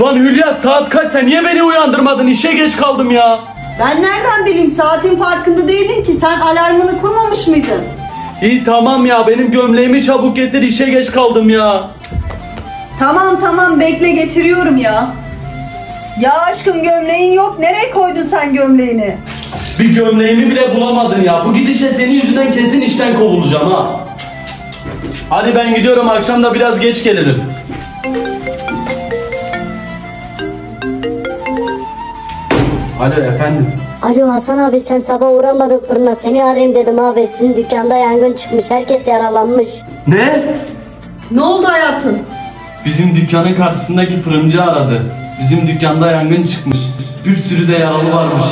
Lan Hülya saat kaç sen niye beni uyandırmadın işe geç kaldım ya. Ben nereden bileyim saatin farkında değilim ki sen alarmını kurmamış mıydın? İyi tamam ya benim gömleğimi çabuk getir işe geç kaldım ya. Tamam tamam bekle getiriyorum ya. Ya aşkım gömleğin yok nereye koydun sen gömleğini? Bir gömleğimi bile bulamadın ya. Bu gidişle senin yüzünden kesin işten kovulacağım ha. Hadi ben gidiyorum akşam da biraz geç gelirim. Alo efendim. Alo Hasan abi sen sabah uğramadın fırına seni arayayım dedim abi sizin dükkanda yangın çıkmış herkes yaralanmış. Ne? Ne oldu hayatım? Bizim dükkanın karşısındaki fırıncı aradı. Bizim dükkanda yangın çıkmış. Bir sürü de yaralı varmış.